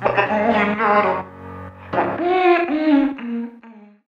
But the not a